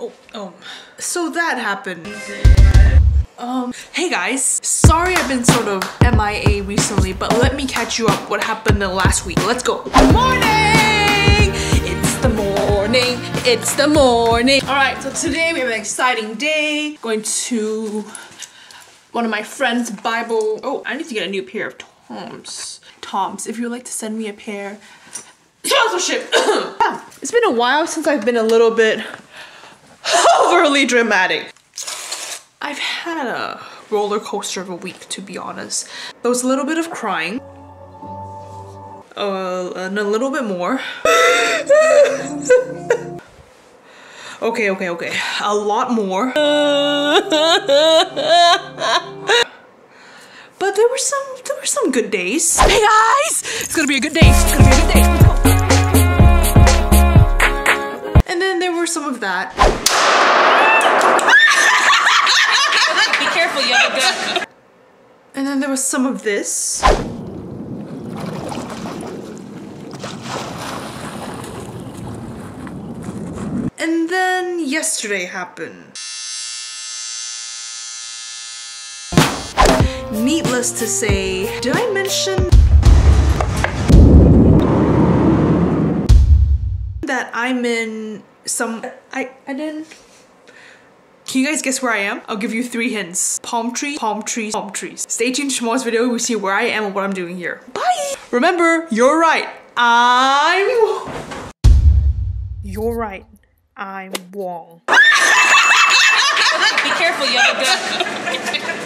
Oh, so that happened. Um, hey guys, sorry I've been sort of MIA recently, but let me catch you up what happened the last week. Let's go. Morning! It's the morning, it's the morning. All right, so today we have an exciting day. Going to one of my friend's Bible. Oh, I need to get a new pair of Toms. Toms, if you'd like to send me a pair, sponsorship. yeah, it's been a while since I've been a little bit overly dramatic. I've had a roller coaster of a week, to be honest. There was a little bit of crying. Uh, and a little bit more. okay, okay, okay. A lot more. but there were some there were some good days. Hey guys! It's gonna be a good day. It's gonna be a good day. Some of that. Be careful, you have a. And then there was some of this. And then yesterday happened. Needless to say, did I mention that I'm in some uh, I I didn't can you guys guess where I am? I'll give you three hints. Palm tree, palm trees, palm trees. Stay tuned to tomorrow's video. We'll see where I am and what I'm doing here. Bye! Remember, you're right. I'm... You're right. I'm Wong. Be careful, you have a gun.